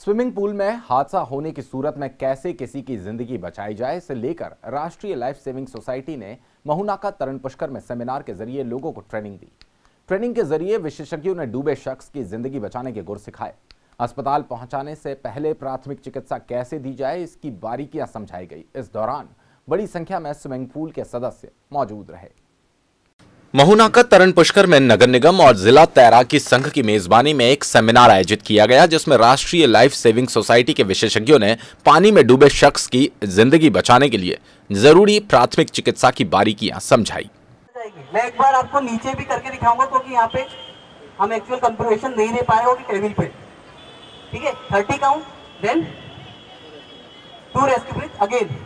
Swimming pool में हादसा होने की सूरत में कैसे किसी की ज़िंदगी बचाई जाए, इसे लेकर राष्ट्रीय लाइफ सेविंग सोसाइटी ने महुनाका तरण पुष्कर में सेमिनार के ज़रिए लोगों को ट्रेनिंग दी। ट्रेनिंग के ज़रिए विशेषज्ञों ने डूबे शख्स की ज़िंदगी बचाने के गुर सिखाए। अस्पताल पहुँचाने से पहले प्राथमिक चिकित्सा कैसे दी जाए, इसकी बारीकियाँ समझाई गई। इस दौरान बड़ी संख्या में स्विमिंग पूल के सदस्य मौजूद रहे। महुनाका तरण पुष्कर में नगर निगम और जिला तैराकी संघ की मेजबानी में एक सेमिनार आयोजित किया गया, जिसमें राष्ट्रीय लाइफ सेविंग सोसाइटी के विशेषज्ञों ने पानी में डूबे शख्स की ज़िंदगी बचाने के लिए ज़रूरी प्राथमिक चिकित्सा की बारीकियाँ समझाई। मैं एक बार आपको नीचे भी करके दिखाऊँगा, क्योंकि यहाँ पे हम एक्चुअल कंप्रोवेशन नहीं दे पाए होगी टेबल पे। ठीक है? Thirty count then two rescue again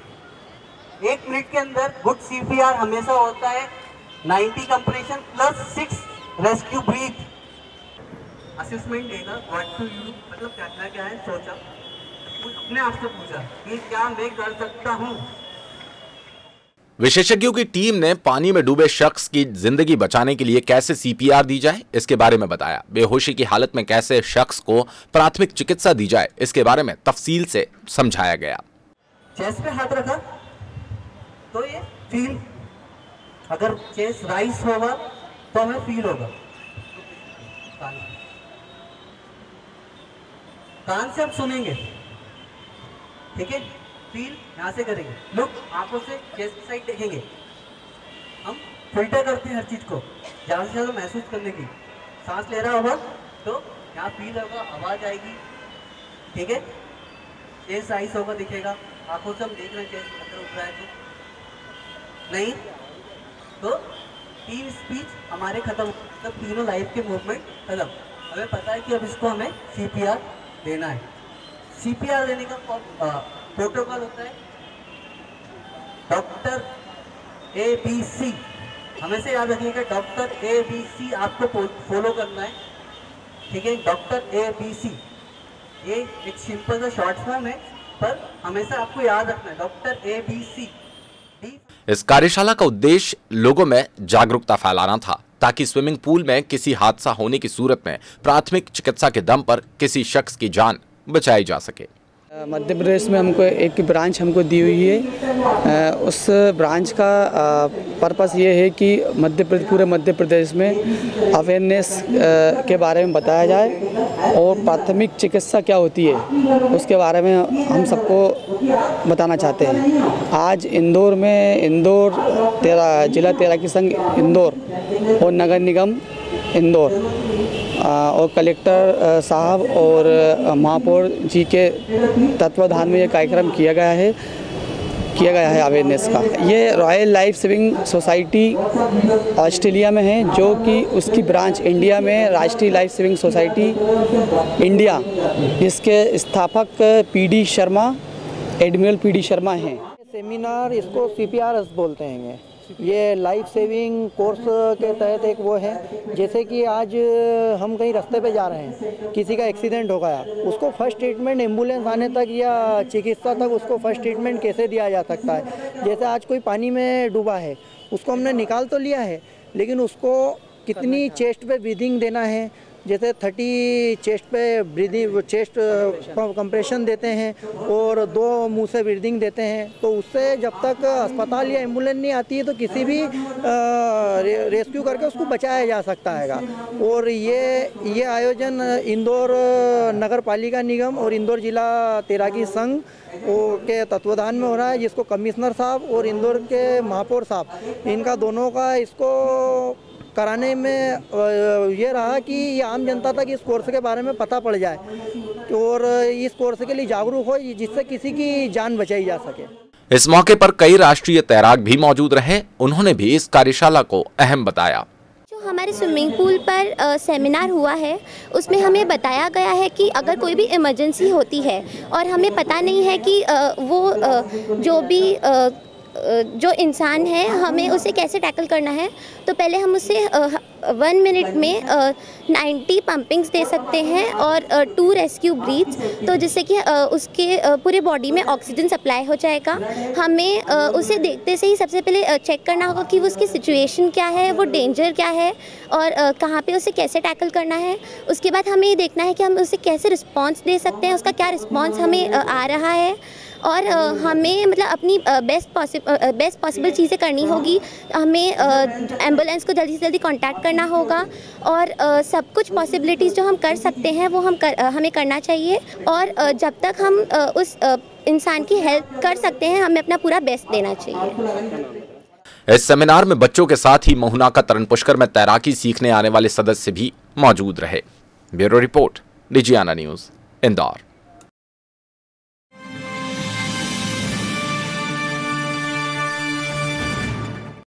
एक मिनट के अंदर गुड सीपीआर हमेशा होता है। 90 compression plus six rescue breath. Assessment देगा व्हाट टू यू मतलब क्या क्या है सोचा। अपने आप से पूछा कि क्या मैं कर सकता हूँ? विशेषज्ञों की टीम ने पानी में डूबे शख्स की ज़िंदगी बचाने के लिए कैसे सीपीआर दी जाए इसके बारे में बताया। बेहोशी की हालत में कैसे शख्स को प्राथमिक चिकित्सा दी जाए इसके बारे में तफसील से समझाया गया। चेस्ट पे हाथ रखा। तो ये फील अगर चेस राइस होगा तो हमें फील होगा। कान। से आप सुनेंगे। ठीक है? फील यहाँ से करेंगे। लुक आँखों से चेस्ट साइड देखेंगे। हम फ़िल्टर करते हैं हर चीज़ को ज़्यादा से ज़्यादा महसूस करने की। सांस ले रहा होगा तो यहाँ फील होगा, आवाज़ आएगी। ठीक है? चेस्ट राइस होगा, दिखेगा। आँखों से हम देख रहे हैं चेस्ट अगर उठ रहा है तो। नहीं? तो तीन स्पीच हमारे खत्म मतलब तीनों लाइफ के मूवमेंट खत्म। हमें पता है कि अब इसको हमें सीपीआर देना है। सीपीआर देने का प्रोटोकॉल होता है। डॉक्टर ए बी सी हमेशा याद रखिएगा डॉक्टर ए बी सी आपको फॉलो करना है। ठीक है? डॉक्टर ए बी सी ये एक सिंपल सा शॉर्ट फॉर्म है, पर हमेशा आपको याद रखना है। डॉक्टर ए बी सी इस कार्यशाला का उद्देश्य लोगों में जागरूकता फैलाना था, ताकि स्विमिंग पूल में किसी हादसा होने की सूरत में प्राथमिक चिकित्सा के दम पर किसी शख्स की जान बचाई जा सके। मध्य प्रदेश में हमको एक ब्रांच हमको दी हुई है। उस ब्रांच का पर्पस ये है कि मध्य प्रदेश पूरे मध्य प्रदेश में अवेयरनेस के बारे में बताया जाए और प्राथमिक चिकित्सा क्या होती है, उसके बारे में हम सबको बताना चाहते हैं। आज इंदौर में, इंदौर तेरा, जिला तैराकी संघ इंदौर और नगर निगम इंदौर। और कलेक्टर साहब और महापौर जी के तत्वाधान में ये कार्यक्रम किया गया है, किया गया है अवेयरनेस का। ये Royal Life Saving Society Australia में है, जो कि उसकी ब्रांच इंडिया में राष्ट्रीय लाइफ सेविंग सोसाइटी इंडिया जिसके स्थापक PD Sharma admiral PD Sharma हैं। सेमिनार इसको सीपीआरएस बोलते हैं। ये लाइफ सेविंग कोर्स के तहत एक वो है जैसे कि आज हम कहीं रास्ते पे जा रहे हैं किसी का एक्सीडेंट हो गया उसको फ़र्स्ट ट्रीटमेंट एंबुलेंस आने तक या चिकित्सा तक उसको फ़र्स्ट ट्रीटमेंट कैसे दिया जा सकता है? जैसे आज कोई पानी में डूबा है उसको हमने निकाल तो लिया है लेकिन उसको कितनी चेस्ट पे ब्रीदिंग देना है जैसे थर्टी चेस्ट पे ब्रीदिंग चेस्ट कंप्रेशन देते हैं और दो मुँह से ब्रीदिंग देते हैं। तो उससे जब तक अस्पताल या एंबुलेंस नहीं आती है तो किसी भी रेस्क्यू करके उसको बचाया जा सकता है और ये ये आयोजन इंदौर नगर पालिका निगम और इंदौर जिला तैराकी संघ के तत्वाधान में हो रहा है, जिसको कमिश्नर साहब और इंदौर के महापौर साहब, इनका दोनों का इसको कराने में ये रहा कि ये आम जनता तक इस कोर्स के बारे में पता पड़ जाए और इस कोर्स के लिए जागरूक हो जिससे किसी की जान बचाई जा सके। इस मौके पर कई राष्ट्रीय तैराक भी मौजूद रहे। उन्होंने भी इस कार्यशाला को अहम बताया। जो हमारे स्विमिंग पूल पर आ, सेमिनार हुआ है उसमें हमें बताया गया है कि अगर कोई भी इमरजेंसी होती है और हमें पता नहीं है कि आ, वो आ, जो भी जो इंसान है हमें उसे कैसे टैकल करना है तो पहले हम उसे वन मिनट में नाइन्टी पंपिंग्स दे सकते हैं और टू रेस्क्यू ब्रीथ्स तो जिससे कि उसके पूरे बॉडी में ऑक्सीजन सप्लाई हो जाएगा। हमें उसे देखते से ही सबसे पहले चेक करना होगा कि वो उसकी सिचुएशन क्या है वो डेंजर क्या है और कहाँ पे उसे कैसे टैकल करना है। उसके बाद हमें ये देखना है कि हम उसे कैसे रिस्पॉन्स दे सकते हैं उसका क्या रिस्पॉन्स हमें आ रहा है। और हमें मतलब अपनी बेस्ट पॉसिबल बेस्ट पॉसिबल चीज़ें करनी होगी। हमें एंबुलेंस को जल्दी से जल्दी कांटेक्ट करना होगा और सब कुछ पॉसिबिलिटीज़ जो हम कर सकते हैं वो हम कर, हमें करना चाहिए। और जब तक हम उस इंसान की हेल्प कर सकते हैं हमें अपना पूरा बेस्ट देना चाहिए। इस सेमिनार में बच्चों के साथ ही महुना का तरण पुष्कर में तैराकी सीखने आने वाले सदस्य भी मौजूद रहे। ब्यूरो रिपोर्ट डिजियाना न्यूज़ इंदौर।